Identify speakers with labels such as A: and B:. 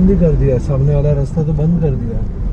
A: बंद ही कर दिया सामने वाला रास्ता तो बंद कर दिया